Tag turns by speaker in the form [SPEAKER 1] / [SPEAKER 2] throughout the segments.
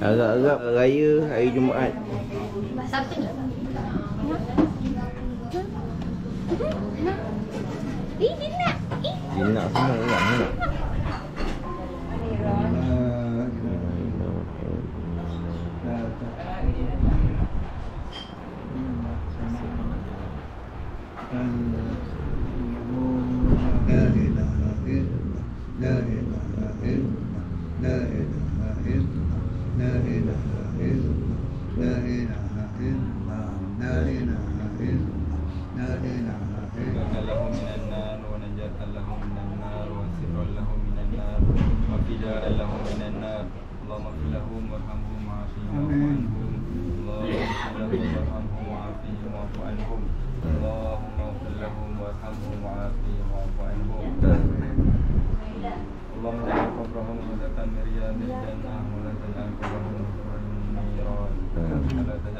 [SPEAKER 1] Agak-agak raya hari Jumaat.
[SPEAKER 2] Eh, dia nak. Eh.
[SPEAKER 1] Dia nak semua orang nak.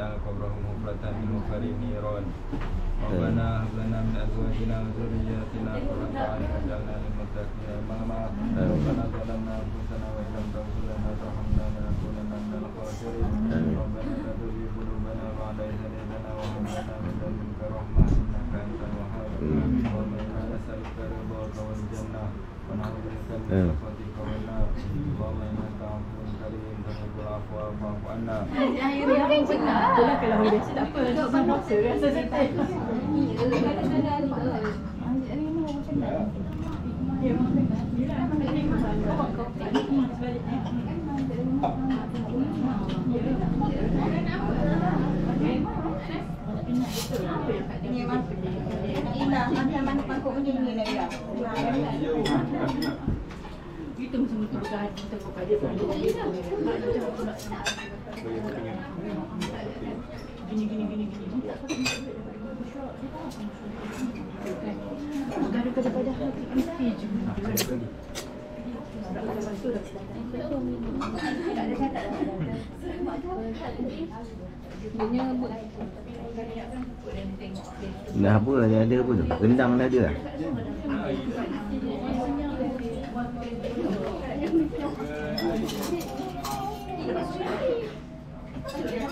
[SPEAKER 3] ولا تجعل قبرهم حفرة من حفر النيران ربنا هب لنا من ازواجنا وذرياتنا قرة اعين واجعلنا للمتقين اماما ربنا ظلمنا انفسنا وان لم تغفر لنا وترحمنا لنكونن من الخاسرين ربنا لا تزغ قلوبنا بعد اذ هديتنا وهب لنا من لدنك رحمه انك انت الوهاب اللهم انا نسالك رضاك والجنه ونعوذ بك من
[SPEAKER 4] Itulah kalau dia tak apa, susah paksa rasa. Itu macam itu bukan kita bukan dia Gini gini gini gini. Negara kepada hati mesti juga.
[SPEAKER 1] Dah apa dah ada apa tu? Rendang dah ada lah.
[SPEAKER 3] Ayah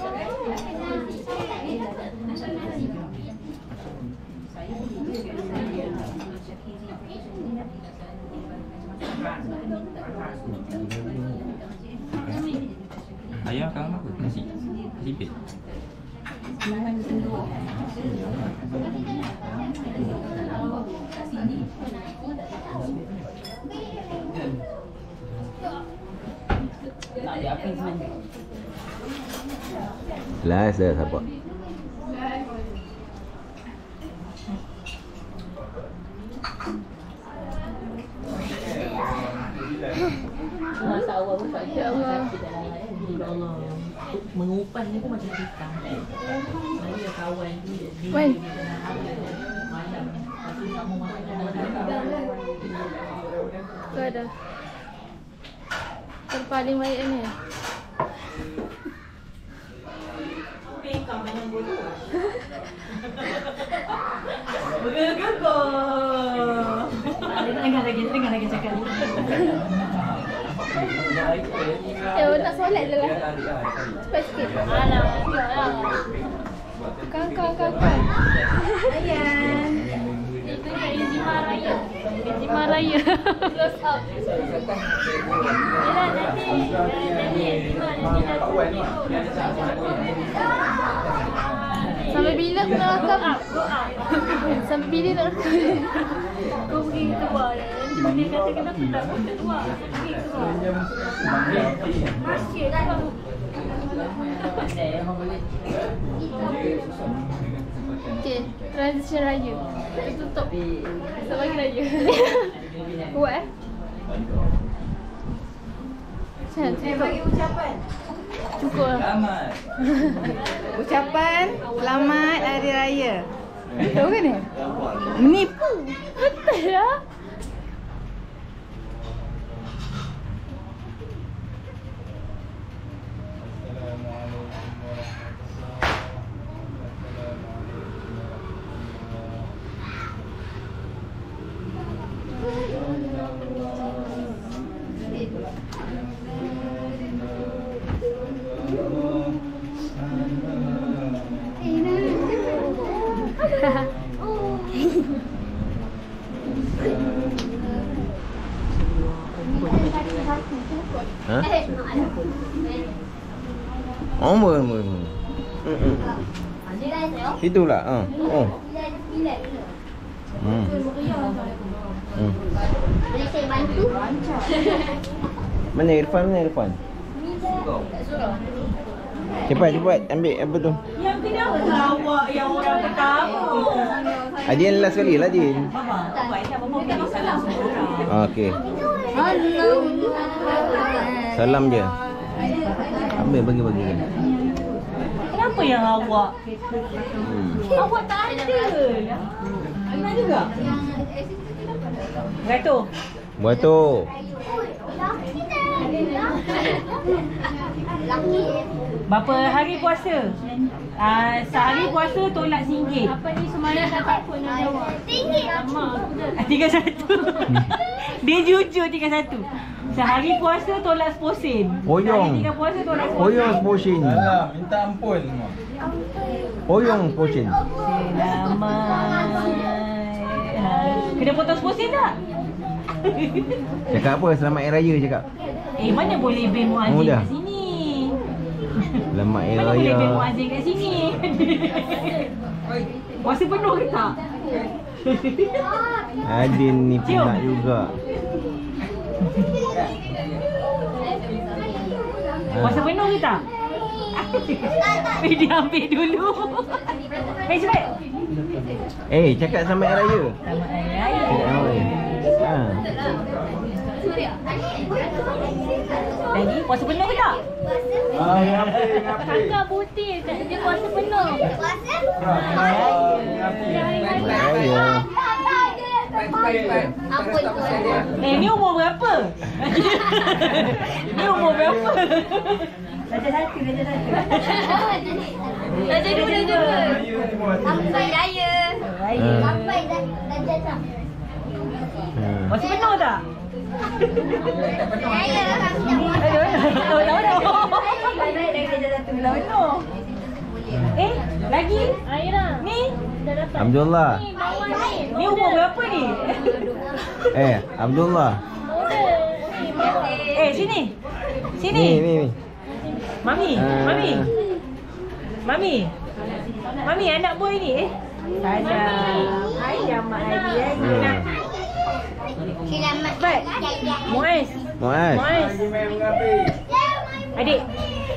[SPEAKER 3] kamu apa? Nasi? Nasi pit?
[SPEAKER 1] Last dah siapa?
[SPEAKER 4] Mengupan ni pun macam kita. Saya kawan dia.
[SPEAKER 2] Kau ada. Terpaling baik ni.
[SPEAKER 4] Bergegor. Dengar lagi, dengar lagi cakap.
[SPEAKER 2] Eh, nak solat je lah. Cepat sikit. Alah, lah. Kang, kang, kang, kang. Ayan. Itu dia Enzima Raya. Enzima Raya. Close up. Yelah, nanti. Nanti Enzima nanti dah Sampai bila aku nak rakam? Sampai bila nak rakam? Kau pergi keluar Nanti dia kata kenapa tak boleh keluar Pergi keluar Masih dah Okay, transition raya. Kita tutup. Esok pagi raya. Kuat eh? Macam tutup
[SPEAKER 5] ucapan.
[SPEAKER 2] Cukup
[SPEAKER 3] Selamat.
[SPEAKER 5] Ucapan selamat hari raya. Tahu kan ni? Menipu.
[SPEAKER 2] Betul lah
[SPEAKER 6] Itulah. Ha. Oh. Hmm. Hmm.
[SPEAKER 7] Boleh saya bantu?
[SPEAKER 6] Mana Irfan? Mana Irfan? Cepat, cepat. Ambil apa tu?
[SPEAKER 4] Yang kenapa awak yang orang pertama?
[SPEAKER 6] Adin last sekali lah, Adin. Okey. Salam je. Ambil bagi-bagi kan.
[SPEAKER 4] Kenapa yang awak?
[SPEAKER 6] Hmm.
[SPEAKER 4] Awak tak ada. Ada juga? Beratur.
[SPEAKER 6] Buat tu.
[SPEAKER 7] Laki.
[SPEAKER 4] Berapa hari puasa? Uh, sehari puasa tolak RM1.
[SPEAKER 7] Apa ni semalam dah tak pun nak jawab. Tinggi. Lama aku dah.
[SPEAKER 4] Ah, Tiga satu. Dia jujur tiga satu. Sehari puasa tolak sposin.
[SPEAKER 6] Oyong.
[SPEAKER 4] Sehari tiga puasa tolak sposin.
[SPEAKER 6] Oyong potion.
[SPEAKER 1] Alah, minta ampun.
[SPEAKER 6] Oyong potion.
[SPEAKER 4] Selamat. Kena potong sposin tak?
[SPEAKER 6] Cakap apa? Selamat Hari Raya cakap.
[SPEAKER 4] Eh mana boleh band muazzin
[SPEAKER 6] Oh,
[SPEAKER 4] kat sini?
[SPEAKER 6] Selamat Hari
[SPEAKER 4] Mana boleh
[SPEAKER 6] Raya.
[SPEAKER 4] band muazzin kat sini? Puasa penuh ke tak?
[SPEAKER 6] Adin ni
[SPEAKER 4] Cium.
[SPEAKER 6] pula juga.
[SPEAKER 4] Puasa penuh ke tak? Eh dia ambil dulu. Eh cepat.
[SPEAKER 6] Eh, cakap selamat Hari Raya.
[SPEAKER 4] Selamat Hari Raya.
[SPEAKER 6] Ha.
[SPEAKER 4] Lagi puasa penuh ke tak?
[SPEAKER 1] Ah, ngapi, ngapi.
[SPEAKER 7] Kakak butir kat dia puasa penuh.
[SPEAKER 6] Selamat Hari Raya.
[SPEAKER 7] Apa itu?
[SPEAKER 4] Eh ni umur berapa? ni umur berapa? Darjah satu, darjah satu.
[SPEAKER 7] Darjah dua, darjah dua. Sampai raya.
[SPEAKER 4] Raya.
[SPEAKER 7] Sampai dah darjah enam.
[SPEAKER 6] Ha.
[SPEAKER 4] Puasa penuh tak?
[SPEAKER 7] Raya kami dah puasa.
[SPEAKER 4] Aduh, aduh, aduh. Belah penuh. Eh, lagi?
[SPEAKER 7] Aira.
[SPEAKER 4] Ni?
[SPEAKER 7] Dah dapat.
[SPEAKER 6] Abdullah.
[SPEAKER 7] Ni bawah ni.
[SPEAKER 4] Ni umur berapa ni?
[SPEAKER 6] Eh, Abdullah.
[SPEAKER 4] Eh, sini. Sini.
[SPEAKER 6] Ni, ni, ni.
[SPEAKER 4] Mami,
[SPEAKER 6] Ah.
[SPEAKER 4] Mami. Mami. Mami anak boy ni eh. Ada. Ayah mak Adi eh.
[SPEAKER 7] Selamat.
[SPEAKER 4] Baik. Muaz.
[SPEAKER 6] Muaz.
[SPEAKER 4] Muaz. Adik.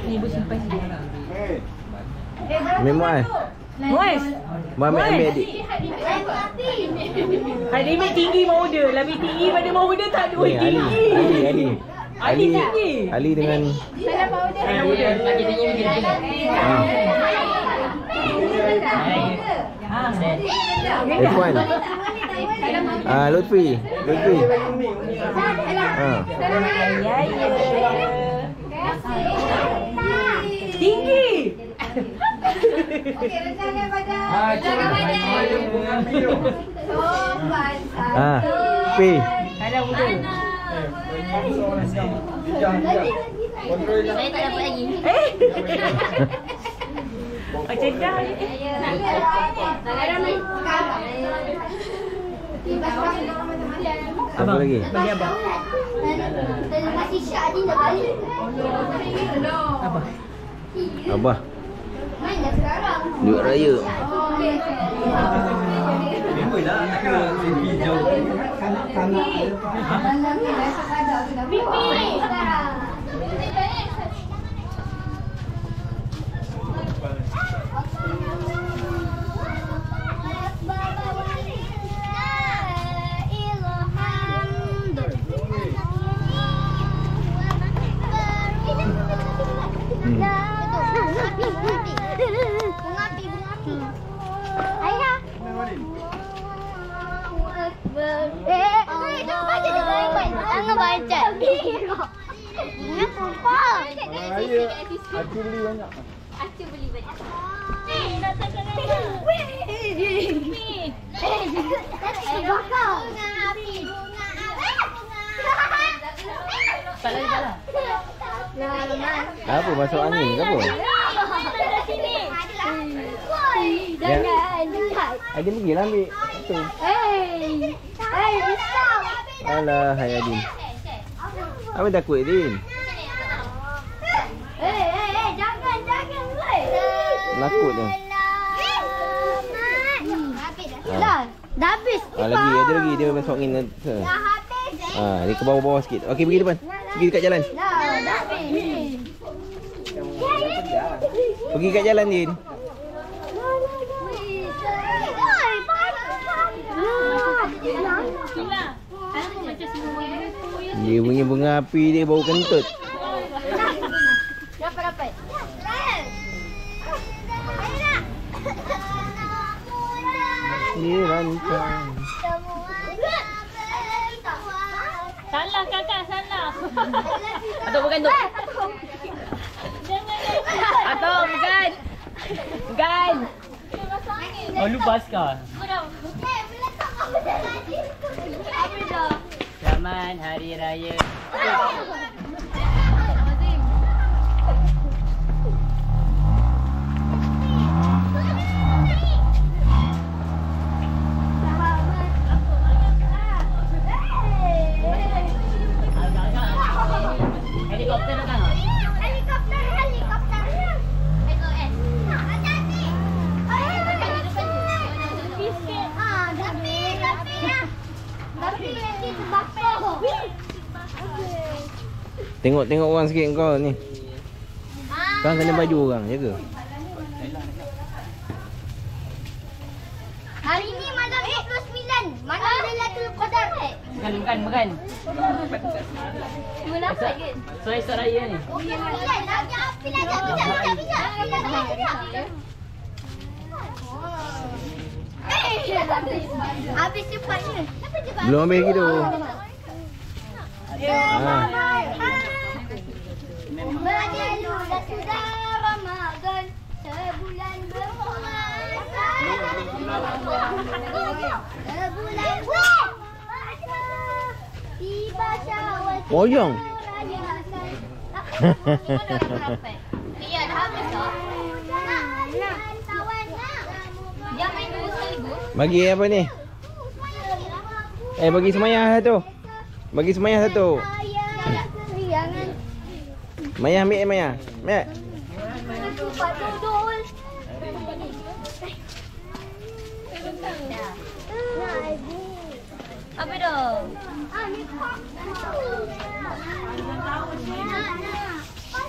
[SPEAKER 4] Ni ibu simpan sini.
[SPEAKER 6] Ambil Muaz.
[SPEAKER 4] Muaz.
[SPEAKER 6] Muaz ambil, ambil adik.
[SPEAKER 4] Adik tinggi mau dia. Lebih tinggi pada mau dia tak ada
[SPEAKER 6] Ni, Ali.
[SPEAKER 4] tinggi.
[SPEAKER 6] Ali, Ali.
[SPEAKER 4] Ali tinggi.
[SPEAKER 6] Ali dengan
[SPEAKER 4] Anak muda. Lagi tinggi lagi tinggi.
[SPEAKER 6] ha.
[SPEAKER 4] Ha.
[SPEAKER 6] Irfan. Ah, Lutfi. Lutfi. Ha.
[SPEAKER 4] Ya, ya. Tinggi.
[SPEAKER 1] Ah, jangan ngapi.
[SPEAKER 6] Ha. P.
[SPEAKER 4] Anak muda.
[SPEAKER 1] Bijak, bijak. Kontrol lah.
[SPEAKER 7] Saya tak dapat lagi.
[SPEAKER 4] Eh. Macam dah. eh.
[SPEAKER 6] Apa lagi?
[SPEAKER 4] Bagi abang.
[SPEAKER 7] Terima kasih Syahdi dah balik.
[SPEAKER 4] Abang.
[SPEAKER 6] Abah. Duit raya.
[SPEAKER 7] Bibi. Jangan baca. Apa?
[SPEAKER 1] Raya. Aku beli banyak.
[SPEAKER 7] Aku beli banyak. Ni, datang ke Weh. Ni. Eh, bakar. Bunga api, bunga api.
[SPEAKER 4] Tak lagi tak lah.
[SPEAKER 6] Apa masuk angin ke apa?
[SPEAKER 7] Jangan lihat.
[SPEAKER 6] Adin pergi lah ambil.
[SPEAKER 7] Hei. Hei, risau.
[SPEAKER 6] Alah, hai Adin. Apa dah kuih, Adin? Eh, eh, eh, jangan, jangan, woi. Nakut dia.
[SPEAKER 7] Dah, ah. dah habis.
[SPEAKER 6] Ah, lagi, ada lagi. Dia masuk angin. Ha.
[SPEAKER 7] Dah habis. Eh.
[SPEAKER 6] Ah, dia ke bawah-bawah sikit. Okey, pergi depan. Pergi dekat jalan.
[SPEAKER 7] Dah, dah habis.
[SPEAKER 6] Pergi dekat jalan, Din. Dia punya bunga api dia bau kentut.
[SPEAKER 7] Dapat dapat.
[SPEAKER 6] Rancang.
[SPEAKER 7] Salah kakak, salah.
[SPEAKER 8] Atau bukan tu?
[SPEAKER 7] Jangan.
[SPEAKER 8] Atau bukan? Bukan. Oh lupa sekarang. Selamat Hari Raya. Helikopter datang
[SPEAKER 6] Tengok-tengok orang sikit kau ni. Kau kena baju orang, jaga.
[SPEAKER 7] Hari ni malam 29. Mana Lailatul Qadar?
[SPEAKER 8] Bukan, bukan, bukan.
[SPEAKER 7] Ke?
[SPEAKER 8] So esok raya ni.
[SPEAKER 7] Okey. Lagi api lagi. Bisa, bisa, bisa. Habis cepatnya. Kenapa cepat?
[SPEAKER 6] Belum habis lagi tu. Ha.
[SPEAKER 7] Sudah Ramadan Sebulan berpuasa Sebulan berpuasa Tiba syawal
[SPEAKER 6] Pojong.
[SPEAKER 7] Ya dah habis sekaligus
[SPEAKER 6] Bagi apa ni? Eh bagi semayah satu. Bagi semayah satu. Maya ambil eh Maya.
[SPEAKER 7] Dudul Apa dah?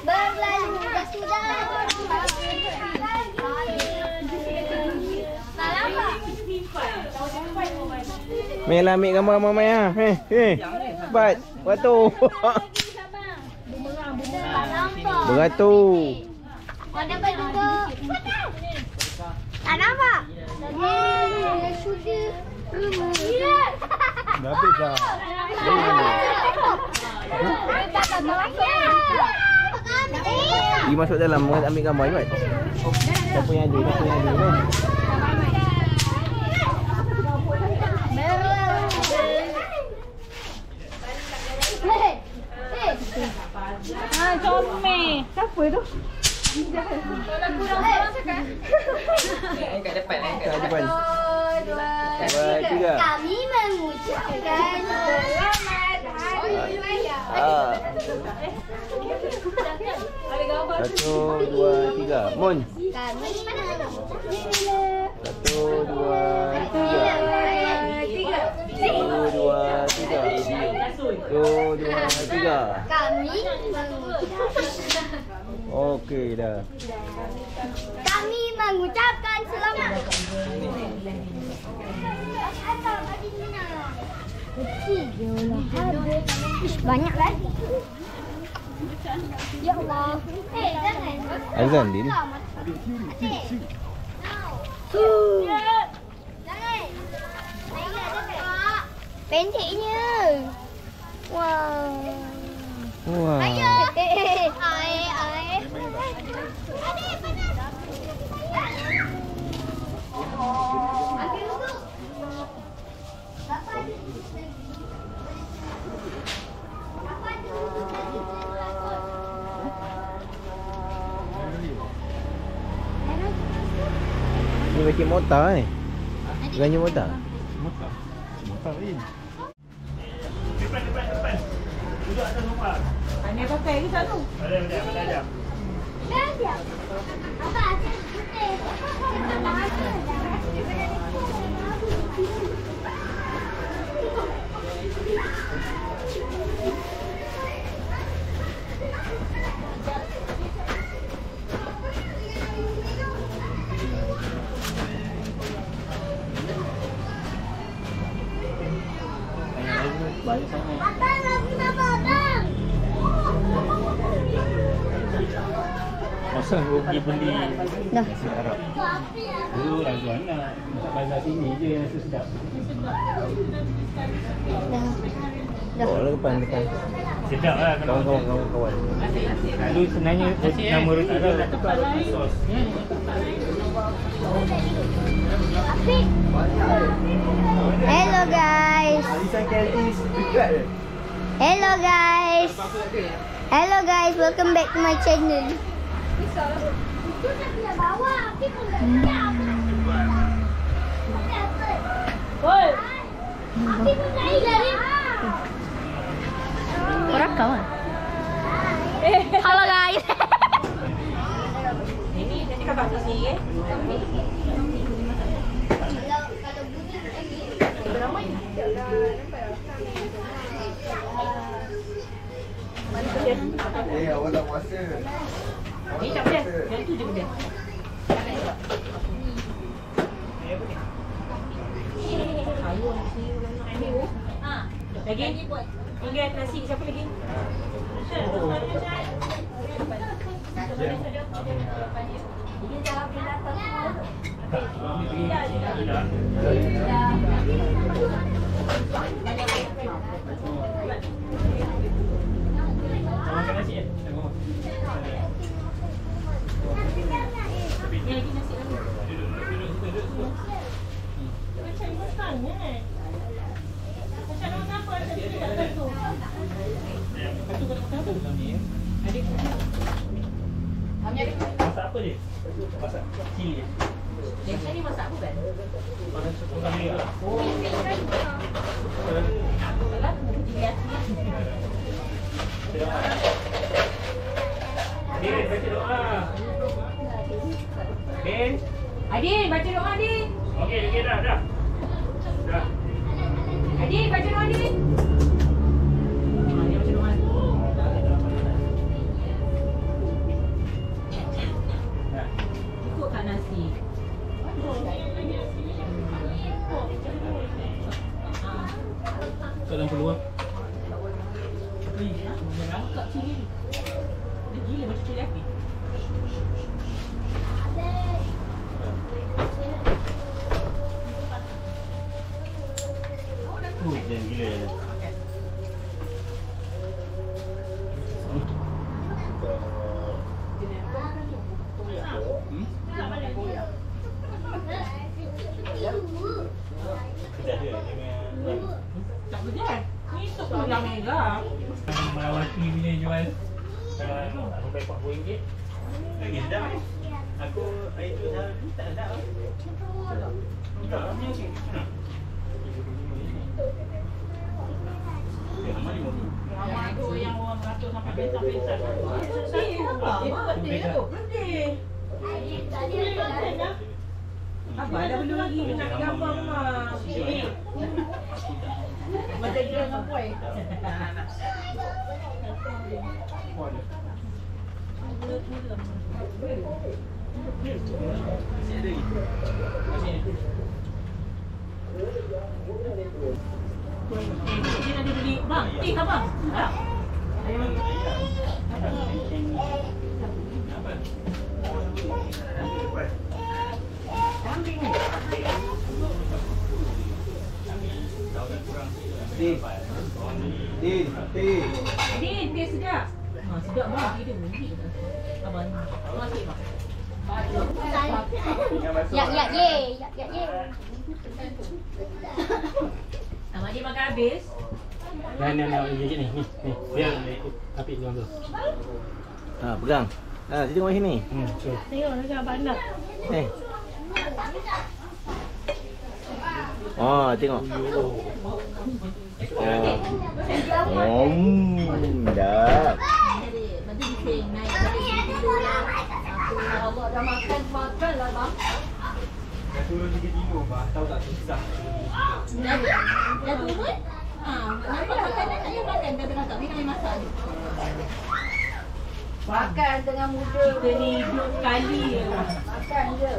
[SPEAKER 7] Berlalu dah sudah
[SPEAKER 6] lah ambil gambar Mama Maya. Eh, eh. Cepat. Batu. Beratur.
[SPEAKER 7] Mana dapat duduk? Tak nampak? Yeay, sudah. Ya.
[SPEAKER 2] Dah habis dah.
[SPEAKER 6] Pergi masuk dalam ambil gambar cepat. Siapa yang ada? Siapa yang ada? kan?
[SPEAKER 7] Ah, comel. Siapa tu?
[SPEAKER 8] Kat depan eh.
[SPEAKER 6] Kat depan.
[SPEAKER 7] Dua,
[SPEAKER 6] Dua, tiga.
[SPEAKER 7] Kami mengucapkan selamat hari raya.
[SPEAKER 6] Ah. Satu, dua, tiga. Mun.
[SPEAKER 7] Kami
[SPEAKER 6] Satu, dua, tiga. Satu, dua, tiga. Satu, dua, tiga.
[SPEAKER 7] kami
[SPEAKER 6] Okey dah.
[SPEAKER 7] kami mengucapkan selamat. Banyak lagi. Ya Allah. Eh, jangan.
[SPEAKER 6] Azan din.
[SPEAKER 7] Pendeknya. Wow.
[SPEAKER 6] Wah.
[SPEAKER 7] Ayo. Eh, air, air. Adik, panas. Ambil duduk. Bapak ada duduk lagi. Bapak ada duduk lagi.
[SPEAKER 6] Ni macam motor ni. Bukannya motor.
[SPEAKER 2] Motor. Motor in.
[SPEAKER 8] Ini pakai ke satu?
[SPEAKER 2] Ada ada ada ada.
[SPEAKER 6] Baik pergi beli
[SPEAKER 7] Dah.
[SPEAKER 6] nasi Arab. Dulu lah tuan nak bazar sini je rasa sedap.
[SPEAKER 7] Dah. Dah.
[SPEAKER 6] Oh, depan depan.
[SPEAKER 9] Sedap lah kalau
[SPEAKER 6] Kawan-kawan kawan-kawan.
[SPEAKER 9] Dulu sebenarnya nama roti Arab sos.
[SPEAKER 7] Hello guys.
[SPEAKER 6] Alisan KLT dekat je.
[SPEAKER 7] Hello guys. Hello guys, welcome back to my channel. Kau rakam? Hello guys.
[SPEAKER 4] Ini kakak eh.
[SPEAKER 9] Eh, awak tak puasa.
[SPEAKER 4] Ini tak pedas. Yang tu je pedas. Sayur nasi nak Ha. Lagi? Tinggal nasi siapa lagi?
[SPEAKER 9] Makan nasi?
[SPEAKER 4] Yang lagi nasi lagi.
[SPEAKER 9] Masak apa dia? Masak cili?
[SPEAKER 4] Yang tadi masak apa kan?
[SPEAKER 9] Dia lah.
[SPEAKER 4] Asin.
[SPEAKER 9] Din, baca doa. Din.
[SPEAKER 4] Adin, baca doa Adin.
[SPEAKER 9] Okey, okey dah, dah. Dah.
[SPEAKER 4] Adin, baca doa Adin.
[SPEAKER 9] RM40 lagi sedap eh aku air tu dah eh Ya,
[SPEAKER 4] benda lagi nak gambar. Macam dia dengan boy.
[SPEAKER 9] Masih ada lagi. Masih ada.
[SPEAKER 4] Dia ada beli. Bang, eh abang. Din, dia sedap. Ha, sedap bang. Dia bunyi. Abang. Abang sikit bang.
[SPEAKER 7] Yak yak ye, yak yak ye.
[SPEAKER 4] Abang dia makan habis.
[SPEAKER 9] Nah, nah, nah, ni, ni, ni, ni. Biar api dia ambil.
[SPEAKER 6] Ha, pegang. Ha, dia tengok sini.
[SPEAKER 9] Hmm.
[SPEAKER 4] Tengok dekat abang nak.
[SPEAKER 6] Eh. Oh, tengok. Oh. Om, dah.
[SPEAKER 10] Dah lah
[SPEAKER 9] turun tiga kilo bah. Tahu tak susah.
[SPEAKER 10] Dah dah turun? Ha, nampak makanan yang makan dah tengah tak minum masak. Makan tengah muda.
[SPEAKER 4] Kita ni hidup sekali je.
[SPEAKER 10] Makan je.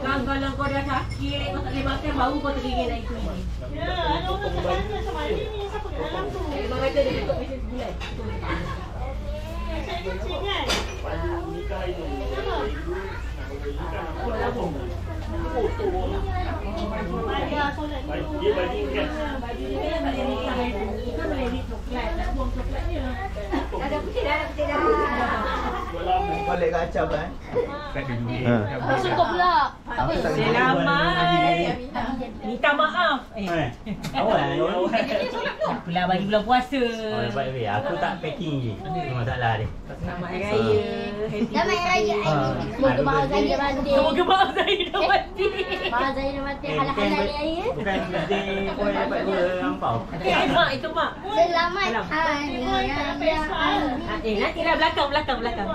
[SPEAKER 4] Kan kalau kau dah sakit, kau tak boleh makan, baru kau teringin nak ikut ni. Ya, ada orang kat sana sama ni, siapa kat dalam tu? Eh, Memang kata dia tutup mesin sebulan. Saya kecil kan? Ayah solat dulu. Dia baju kan? Dia nikah tu. Kita boleh ni coklat, nak buang coklat dia.
[SPEAKER 10] Dah ada putih dah, ada putih dah.
[SPEAKER 1] Balik ke acap kan?
[SPEAKER 9] Tak ada duit.
[SPEAKER 1] Ha.
[SPEAKER 10] Masuk kau pula. Tak apa.
[SPEAKER 4] Selamat. Minta maaf. Eh,
[SPEAKER 11] Awal
[SPEAKER 4] tak apalah bagi bulan puasa.
[SPEAKER 11] Oh, baik. Aku tak packing je. Itu masalah dia.
[SPEAKER 4] Selamat Hari Raya. Happy
[SPEAKER 7] Selamat Hari Raya.
[SPEAKER 11] Ha.
[SPEAKER 10] Semoga maaf saya mati.
[SPEAKER 4] Semoga maaf saya dah mati.
[SPEAKER 10] Maaf saya dah mati.
[SPEAKER 11] Eh,
[SPEAKER 10] Halal-halal
[SPEAKER 11] bukan-
[SPEAKER 10] ni raya.
[SPEAKER 11] Bukan birthday kau dapat dua lampau.
[SPEAKER 4] Eh, mak itu mak.
[SPEAKER 7] Selamat Hari Raya.
[SPEAKER 4] Eh, nanti lah belakang, belakang, belakang.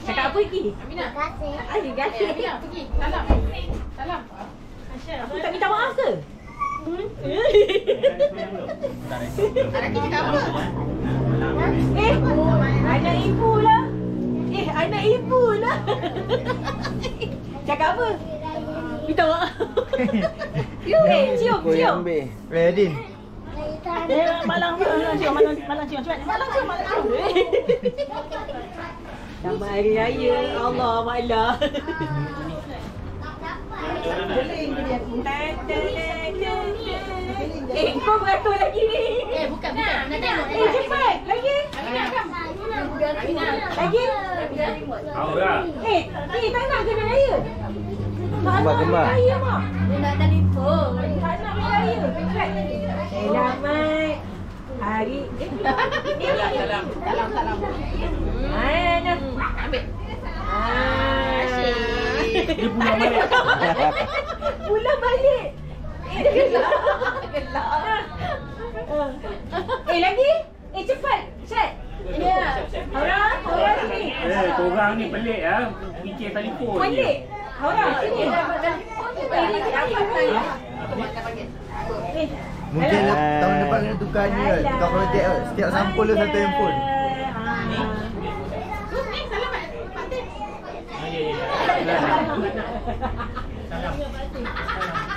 [SPEAKER 4] Cakap apa lagi?
[SPEAKER 7] Terima kasih.
[SPEAKER 4] Adik gasi.
[SPEAKER 10] Pergi. Salam. Salam.
[SPEAKER 4] Aku tak minta maaf ke?
[SPEAKER 10] Anak kita apa?
[SPEAKER 4] Eh, anak ibu lah. Eh, anak ibu lah. Cakap apa? Minta maaf. Eh, cium, cium.
[SPEAKER 1] Eh, Din.
[SPEAKER 4] Eh, malang, malang cium, malang, malang cium. Cepat, malang cium, malang cium. Selamat Hari Raya. Allah, maklah. Eh, kau beratur lagi ni.
[SPEAKER 10] Eh, bukan, bukan. Nak tengok.
[SPEAKER 4] Eh, cepat. Lagi. Lagi.
[SPEAKER 9] Aura.
[SPEAKER 4] Eh, eh, tak nak kena raya. Tak
[SPEAKER 1] Kembar,
[SPEAKER 4] nak kena raya, Mak.
[SPEAKER 10] Dia nak telefon.
[SPEAKER 4] Tak nak kena raya. Selamat hari... Salam, salam.
[SPEAKER 10] Salam, salam.
[SPEAKER 4] Mana?
[SPEAKER 10] Ambil.
[SPEAKER 4] Ah.
[SPEAKER 9] Dia pulang balik.
[SPEAKER 4] Pulang balik. Eh, gelak.
[SPEAKER 10] Gelak.
[SPEAKER 4] Eh, lagi? Eh, cepat. Chat.
[SPEAKER 10] Ya.
[SPEAKER 4] Haura, Haura sini.
[SPEAKER 9] Eh, korang ni pelik ah. Fikir telefon.
[SPEAKER 4] Balik. Haura, sini.
[SPEAKER 10] Eh, ni kenapa saya?
[SPEAKER 4] Eh,
[SPEAKER 1] Mungkin
[SPEAKER 4] Alah.
[SPEAKER 1] tahun depan kena tukar ni kan. Tukar projek kan. Setiap sampul tu satu handphone.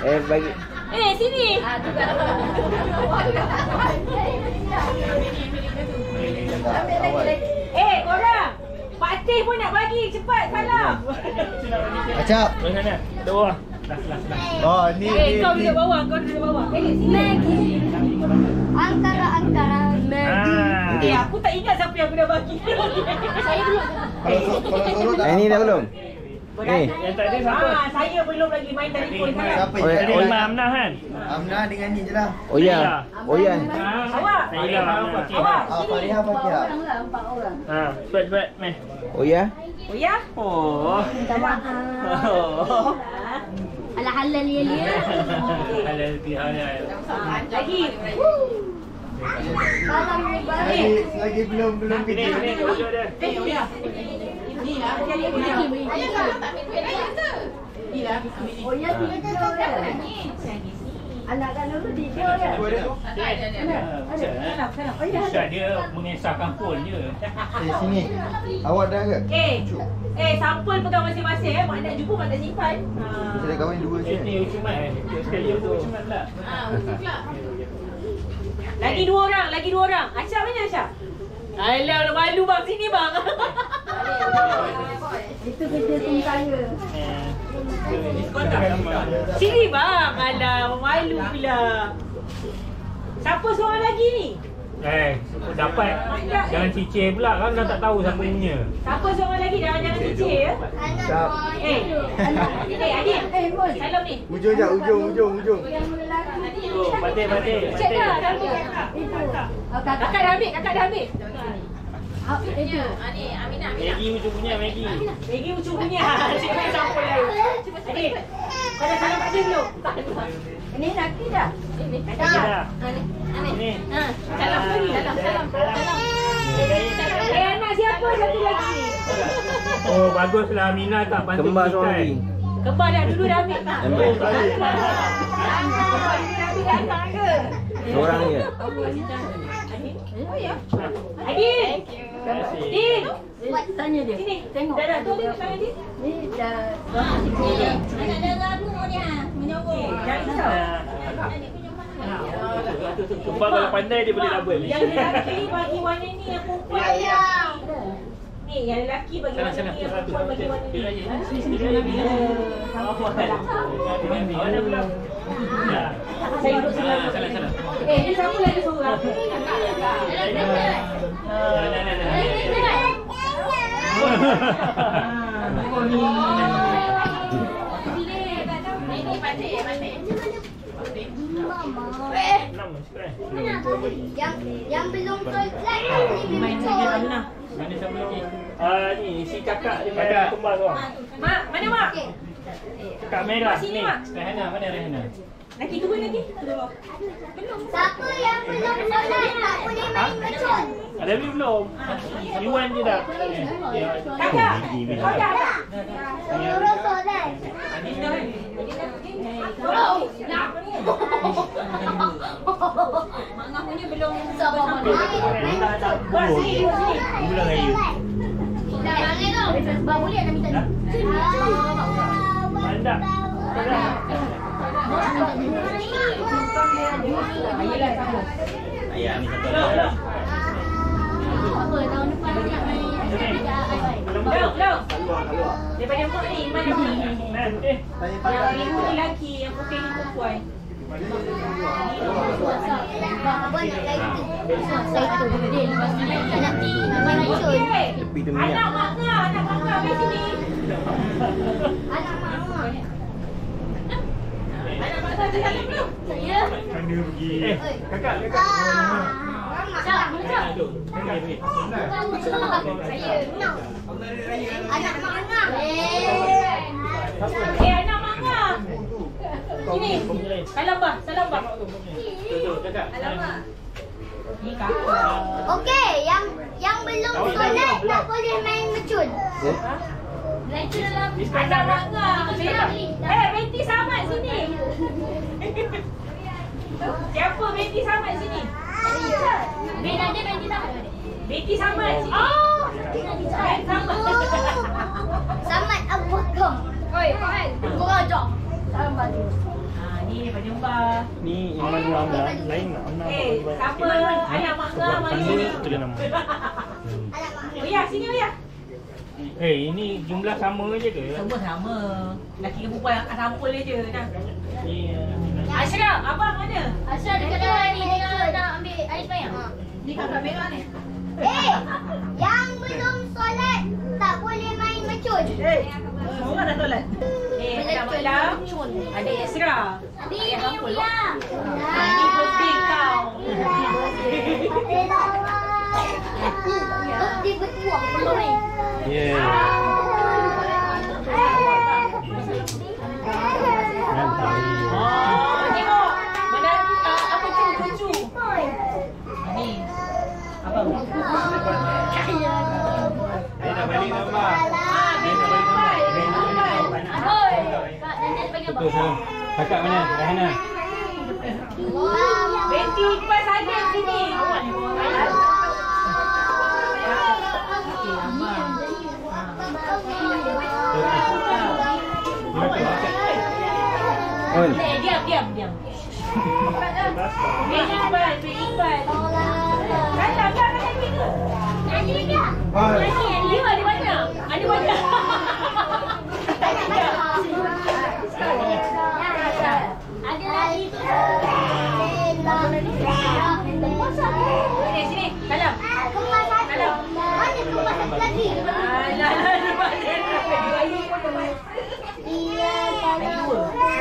[SPEAKER 1] Eh, bagi.
[SPEAKER 4] Eh, sini.
[SPEAKER 10] Ah, tu kan. Ambil lagi, lagi.
[SPEAKER 4] Eh, korang. Pak Teh pun nak bagi. Cepat, salam.
[SPEAKER 1] Acap.
[SPEAKER 9] Di sana.
[SPEAKER 1] Oh, ni
[SPEAKER 4] Eh,
[SPEAKER 1] ni.
[SPEAKER 4] kau duduk bawah. Kau duduk bawah. Eh, sini.
[SPEAKER 7] Maggie. Angkara Angkara.
[SPEAKER 9] Ah.
[SPEAKER 4] Eh, aku tak ingat siapa yang aku dah bagi.
[SPEAKER 10] Saya dulu.
[SPEAKER 1] Kalau kalau.
[SPEAKER 11] Eh,
[SPEAKER 1] Eh, ni dah belum? Ni.
[SPEAKER 9] Yang tak ada siapa?
[SPEAKER 4] Ah, saya belum lagi main telefon sangat.
[SPEAKER 1] Siapa
[SPEAKER 11] Oh,
[SPEAKER 1] yang
[SPEAKER 9] Tadi
[SPEAKER 11] oh,
[SPEAKER 9] Imam Amnah kan?
[SPEAKER 1] Amna dengan ni je lah.
[SPEAKER 11] Oh ya. Oh ya.
[SPEAKER 9] Ah,
[SPEAKER 4] Awak.
[SPEAKER 9] Saya Amnah.
[SPEAKER 4] Awak,
[SPEAKER 1] Ah. Fariha Fakia.
[SPEAKER 10] Orang lah, empat orang.
[SPEAKER 9] Ha, cepat cepat meh.
[SPEAKER 11] Oh ya.
[SPEAKER 4] Oh ya?
[SPEAKER 9] Oh.
[SPEAKER 10] Minta maaf.
[SPEAKER 9] Oh.
[SPEAKER 10] Alah halal ya dia.
[SPEAKER 9] Pihak dia.
[SPEAKER 4] Lagi.
[SPEAKER 10] Salam
[SPEAKER 1] Lagi lagi belum belum
[SPEAKER 9] Ini
[SPEAKER 1] kerja.
[SPEAKER 9] Ni duduk dia.
[SPEAKER 4] Eh, oh ya. Ni lah. Lah.
[SPEAKER 10] Ayah kalau tak ambil duit lain ke? Oh ya, dia tu orang. Anak kan dulu di dia kan?
[SPEAKER 4] Salam, salam. Oh ya.
[SPEAKER 9] Ustaz dia mengesahkan phone je.
[SPEAKER 1] Eh, sini. Awak dah ke?
[SPEAKER 4] Eh, eh, sampel pegang masing-masing eh. Mak nak jumpa, mak tak simpan.
[SPEAKER 1] Saya dah kahwin dua
[SPEAKER 9] Eh,
[SPEAKER 1] set.
[SPEAKER 9] ni ucumat eh. Sekali tu ucumat pula.
[SPEAKER 4] Lagi dua orang, lagi dua orang. Aisyah mana Aisyah? Alah, nak malu bang. Sini bang.
[SPEAKER 10] Itu kerja saya.
[SPEAKER 9] Eh.
[SPEAKER 4] Sini bang. Alah, malu pula. Siapa seorang lagi ni?
[SPEAKER 9] Eh, dapat. Jangan cicir pula kan dah tak tahu siapa punya.
[SPEAKER 4] Siapa seorang lagi? Jangan jangan kecil ya. Eh, eh Adil.
[SPEAKER 10] Eh, Mun.
[SPEAKER 4] Salam ni.
[SPEAKER 1] Ujung je, ujung, ujung, ujung.
[SPEAKER 9] Batik batik.
[SPEAKER 4] Cek dah, dah
[SPEAKER 9] batik.
[SPEAKER 4] ambil.
[SPEAKER 10] Itu. Oh,
[SPEAKER 4] Kakak
[SPEAKER 10] kakak.
[SPEAKER 4] dah ambil, kakak dah ambil.
[SPEAKER 10] Ah, Itu.
[SPEAKER 9] Maggi ujung punya Maggi.
[SPEAKER 4] Lagi ujung punya. Cik main sampul lain. Adil. Kau dah salam Pak Adil belum?
[SPEAKER 10] Ini lelaki dah.
[SPEAKER 4] Ini.
[SPEAKER 9] Dah.
[SPEAKER 4] Dah.
[SPEAKER 9] Ni.
[SPEAKER 4] Ha, salam lagi. Salam, salam. Salam. Eh, anak siapa satu lagi ni?
[SPEAKER 9] Oh, baguslah Mina tak bantu
[SPEAKER 6] Kembar
[SPEAKER 9] kita.
[SPEAKER 6] seorang lagi.
[SPEAKER 4] Kembar dah dulu dah ambil.
[SPEAKER 6] Ambil.
[SPEAKER 4] Datang ke?
[SPEAKER 6] Seorang je.
[SPEAKER 4] Adin. Din.
[SPEAKER 10] Tanya dia.
[SPEAKER 4] Sini.
[SPEAKER 10] Tengok.
[SPEAKER 4] Dah dah tu ni tangan dia.
[SPEAKER 10] Ni dah.
[SPEAKER 4] Anak dah ragu dia. Menyokong. Jangan risau.
[SPEAKER 9] Kembar kalau pandai dia boleh double.
[SPEAKER 4] Yang lelaki bagi warna ni yang perempuan dia. Ni yang lelaki bagi ni yang perempuan bagi warna ni. Sini sini sini.
[SPEAKER 9] Awak belum? Dah.
[SPEAKER 4] Saya duduk sebelah.
[SPEAKER 9] Salah, salah.
[SPEAKER 4] Eh, ni siapa lagi seorang?
[SPEAKER 7] Yang yang belum solat tak boleh
[SPEAKER 4] Main
[SPEAKER 7] betul.
[SPEAKER 9] Mana siapa lagi? Ah ni si kakak dia kakak kembar tu.
[SPEAKER 4] Mak, mana mak?
[SPEAKER 9] Kakak merah
[SPEAKER 4] Sini,
[SPEAKER 9] ni.
[SPEAKER 4] Mak.
[SPEAKER 9] Rehana mana Rehana?
[SPEAKER 4] Lagi dua lagi.
[SPEAKER 7] Siapa yang belum solat tak boleh main betul.
[SPEAKER 9] Ada lebih belum? Iwan je dah.
[SPEAKER 4] Kakak. Kakak.
[SPEAKER 7] Suruh solat.
[SPEAKER 4] Oh, nak. Mangah punya belum
[SPEAKER 7] Sabar mana?
[SPEAKER 4] Sini, buat sini.
[SPEAKER 9] Bulan raya.
[SPEAKER 10] Dah mana tu? Sebab boleh nak minta.
[SPEAKER 9] Mandak. Ayah ni satu lagi.
[SPEAKER 10] Apa tahun depan nak main.
[SPEAKER 4] Belum, belum. Daripada mak ni, mana mak?
[SPEAKER 9] Nan, eh.
[SPEAKER 4] Yang ibu ni lelaki, yang putih ni perempuan.
[SPEAKER 7] Apa nak lagi?
[SPEAKER 10] Saya tu dia lepas ni nak nak
[SPEAKER 7] Main betul.
[SPEAKER 4] Eh,
[SPEAKER 6] Tepi tu minyak.
[SPEAKER 4] Anak mak ngah, anak mak ngah, mari sini.
[SPEAKER 7] Anak mama.
[SPEAKER 4] Anak mak ngah,
[SPEAKER 10] Saya.
[SPEAKER 9] Mana pergi? Eh, kakak, kakak.
[SPEAKER 7] Ah.
[SPEAKER 10] Cak, cak.
[SPEAKER 9] Duduk. Kakak pergi.
[SPEAKER 10] Saya.
[SPEAKER 7] Anak mama.
[SPEAKER 4] Eh, anak mak ngah. Sini. Salam bah, salam bah.
[SPEAKER 9] Duduk, kakak.
[SPEAKER 4] Alamak. Ni kakak.
[SPEAKER 7] Okey, yang yang belum solat tak boleh main becun.
[SPEAKER 10] Lecture dalam.
[SPEAKER 4] Anak mak ngah. Eh, Betty Samad sini. Siapa Betty Samad sini?
[SPEAKER 10] Main ada main di sana.
[SPEAKER 4] Betty Samad sini.
[SPEAKER 10] Oh.
[SPEAKER 4] Betty Samad.
[SPEAKER 7] Samat Abu Bakar.
[SPEAKER 10] Oi, Fahal. Kau ajar. Salam balik.
[SPEAKER 4] Ah, ni daripada Mbah.
[SPEAKER 9] Ni Iman Rama lain nak
[SPEAKER 4] Eh, siapa anak mak ngah mari
[SPEAKER 9] tu dia nama.
[SPEAKER 4] Oh ya, sini oh ya.
[SPEAKER 9] Eh, ini jumlah sama je ke?
[SPEAKER 4] Semua sama. Laki dengan perempuan sama je dah.
[SPEAKER 9] Ni uh,
[SPEAKER 4] Ashraf, abang mana?
[SPEAKER 10] Asal dekat dalam ni dia nak ambil air semayang.
[SPEAKER 4] Ni kakak merah ni.
[SPEAKER 7] Eh, yang belum solat tak boleh main becun.
[SPEAKER 4] Eh, semua dah solat. Eh, ada malam. Ada Isra.
[SPEAKER 10] Ni
[SPEAKER 4] Ayah
[SPEAKER 10] ni
[SPEAKER 4] apa
[SPEAKER 10] Uya.
[SPEAKER 4] Ah, Ni birthday kau. Tengok. Mana uh, apa tu cucu. Ni. Abang.
[SPEAKER 9] Dia dah balik nama.
[SPEAKER 4] Ah, birthday kau.
[SPEAKER 10] Ahoy. Kak nanti panggil
[SPEAKER 9] Betul
[SPEAKER 10] abang.
[SPEAKER 9] salam. Kakak mana? Rahana.
[SPEAKER 4] Betty Iqbal saja sini.
[SPEAKER 9] Lima
[SPEAKER 6] On.
[SPEAKER 4] Eh, diam, diam, diam. Betty Iqbal, Betty Iqbal. Kata, kata, kata tiga.
[SPEAKER 7] Nyanyi dia.
[SPEAKER 4] Nyanyi, dia ada banyak. Ada banyak.
[SPEAKER 7] Ada lagi.
[SPEAKER 4] Sini, sini. Salam.
[SPEAKER 7] Kemas satu. Mana kemas satu lagi?
[SPEAKER 4] Alah, alah, alah. Dia pun dapat.
[SPEAKER 7] Iya,
[SPEAKER 9] Rasyid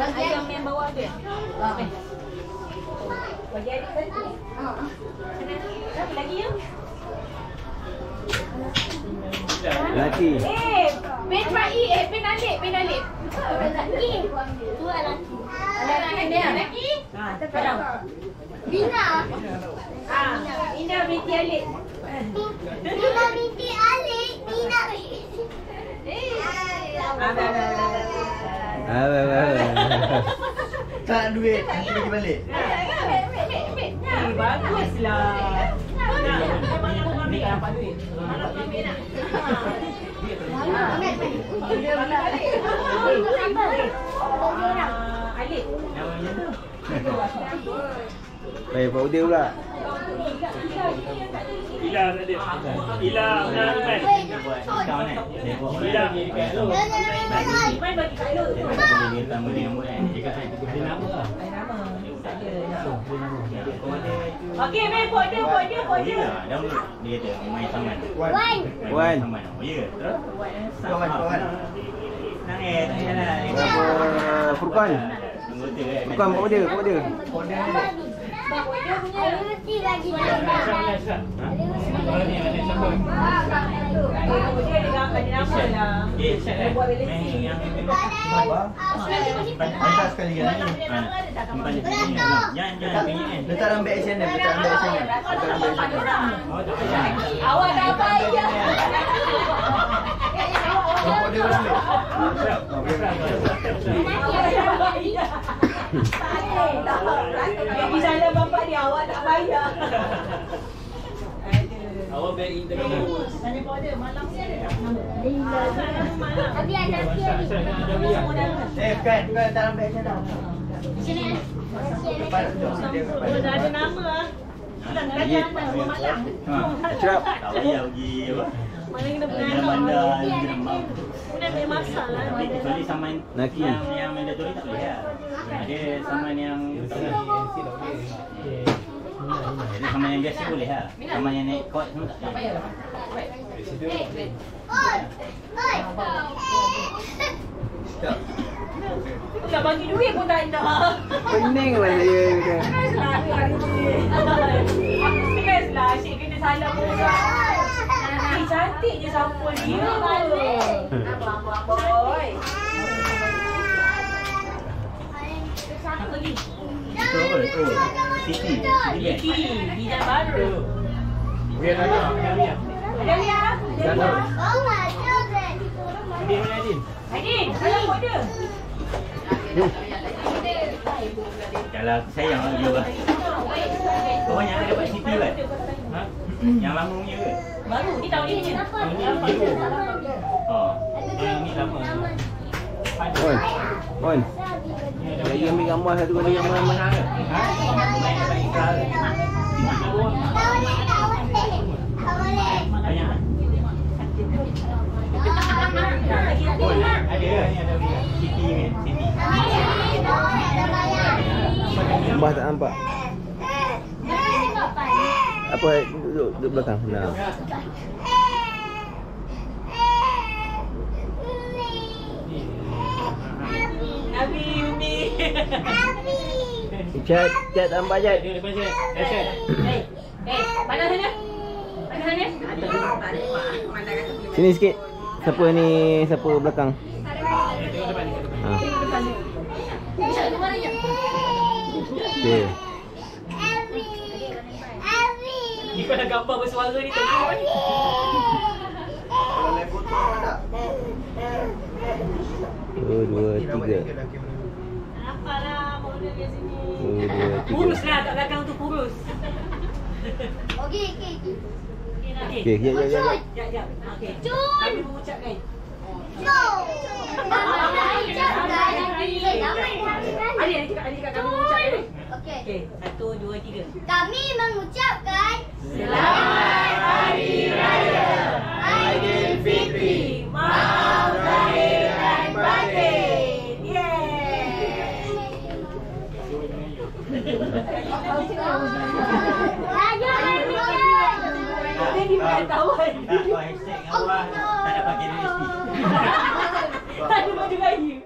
[SPEAKER 4] yang ayam yang bawah tu ya? Okey. Bagi adik satu. Satu lagi ya?
[SPEAKER 6] Laki.
[SPEAKER 4] Eh, pen Fai, eh pen Alif, pen Alif.
[SPEAKER 7] Laki. Tu laki.
[SPEAKER 4] Laki dia, laki. Ah, sekarang.
[SPEAKER 7] Bina.
[SPEAKER 4] Ah, Ina binti Alif.
[SPEAKER 7] Bina binti Ali. Bina.
[SPEAKER 4] Ah, dah, dah, dah, dah.
[SPEAKER 6] Ah, ah, ah, ah.
[SPEAKER 11] Tak duit, nanti bagi balik.
[SPEAKER 4] Eh, baguslah. Kan dapat duit. Ah.
[SPEAKER 6] Baik, Pak Udin pula.
[SPEAKER 9] Ila tak ada. Ila nak kan?
[SPEAKER 11] Kau ni, dia buat
[SPEAKER 9] Ila.
[SPEAKER 4] Main bagi kat Lu.
[SPEAKER 11] Dia tak boleh rambut kan. Dia kata dia nama lah.
[SPEAKER 4] Okey, main pot dia, pot dia, pot dia.
[SPEAKER 11] Ya, download. Dia kata main taman.
[SPEAKER 7] Wan.
[SPEAKER 11] Main
[SPEAKER 6] Wan.
[SPEAKER 11] taman. Oh ya, terus? Kawan, kawan. Senang eh, tak payah lah.
[SPEAKER 6] Siapa? Furqan.
[SPEAKER 11] Anggota kan.
[SPEAKER 6] Furqan, Pak Udin, Pak Udin.
[SPEAKER 7] Ada mesti lagi
[SPEAKER 9] Siapa nak siap? Kalau ni
[SPEAKER 4] Oh, lah.
[SPEAKER 11] Eh, kan. Ha, kan. Letak dalam beg dia, letak dalam beg. Oh, payah.
[SPEAKER 4] Awak dah bayar.
[SPEAKER 11] Orang ambil.
[SPEAKER 9] Siap.
[SPEAKER 4] Awak dah bayar. Pergi salam bapak dia, awak tak bayar.
[SPEAKER 9] Awak baik interview.
[SPEAKER 4] Tanya pada malam ni ada tak nama?
[SPEAKER 7] Tapi
[SPEAKER 9] siap, siap. Ada biar.
[SPEAKER 11] Eh, bukan, bukan letak dalam beg action dah.
[SPEAKER 7] Sini.
[SPEAKER 11] Lepas.
[SPEAKER 4] Oh, dah ada nama. Atas rumah malam.
[SPEAKER 11] Ha.
[SPEAKER 6] Cerap.
[SPEAKER 11] Tak payah pergi apa.
[SPEAKER 4] Mana kena
[SPEAKER 11] Dalam
[SPEAKER 4] beranak.
[SPEAKER 11] bandar, dalam bang.
[SPEAKER 4] Kena ambil masak lah.
[SPEAKER 11] Tapi kecuali saman
[SPEAKER 6] Naki.
[SPEAKER 11] yang yang mandatory tak boleh lah. Ada saman yang Jadi saman yang biasa boleh lah. Saman yang naik court semua tak boleh.
[SPEAKER 7] Oi. Oi.
[SPEAKER 4] Nak bagi duit pun tak nak.
[SPEAKER 6] Pening lah saya.
[SPEAKER 4] hari duit. Biaslah asyik kena salam orang. Eh, cantik je sampul dia. Boy. Apa lagi?
[SPEAKER 11] Itu apa? Oh, Siti. Siti
[SPEAKER 4] bidang baru.
[SPEAKER 9] Biar.
[SPEAKER 4] Ada lihat?
[SPEAKER 7] Oh my children.
[SPEAKER 9] Adin Adin?
[SPEAKER 4] Adin, buat dia.
[SPEAKER 11] Kalau aku sayang lah dia. Kau banyak ada dapat Siti kan?
[SPEAKER 9] Ha?
[SPEAKER 11] Yang lama punya ke?
[SPEAKER 4] Baru, ni tahun ini.
[SPEAKER 9] Tahun ni biru.
[SPEAKER 11] Oh.
[SPEAKER 9] Yang ni lama.
[SPEAKER 6] On. On. Lagi ambil gambar satu kali yang mana-mana.
[SPEAKER 11] Siti.
[SPEAKER 6] Gambar tak nampak. Apa duduk duduk belakang. Nah.
[SPEAKER 4] Nabi Umi.
[SPEAKER 6] Cat, cat nampak cat.
[SPEAKER 9] Dia depan saya. Action.
[SPEAKER 4] Eh, eh, mana sana? Mana sana?
[SPEAKER 6] Sini sikit. Siapa ni? Siapa belakang?
[SPEAKER 9] Tengok depan ni.
[SPEAKER 6] Ha. Okey.
[SPEAKER 4] Ni kau dah gambar bersuara ni tengok ni.
[SPEAKER 11] Kalau live foto ada.
[SPEAKER 6] Dua, dua, tiga.
[SPEAKER 4] Apalah, mau dia kat sini.
[SPEAKER 6] Dua, dua, tiga.
[SPEAKER 4] Kurus lah kat belakang tu kurus.
[SPEAKER 7] Okey, okey.
[SPEAKER 6] Okey, jap, jap, jap. jap.
[SPEAKER 4] Jap, jap. Okey.
[SPEAKER 7] Cun.
[SPEAKER 4] Kami mengucapkan.
[SPEAKER 7] Go. Nama. Eh,
[SPEAKER 4] Ali kat Ali kat kami mengucapkan.
[SPEAKER 7] Okey.
[SPEAKER 4] Okey, satu, dua, tiga.
[SPEAKER 7] Kami mengucapkan
[SPEAKER 4] Selamat Hari Raya Aidilfitri. Maaf lahir dan batin. Yeay.
[SPEAKER 7] Harun.
[SPEAKER 4] Ada di Tak tahu kan.
[SPEAKER 11] Tak, kau hashtag dengan orang tak nak pakai USD.
[SPEAKER 4] Tak ada baju raya.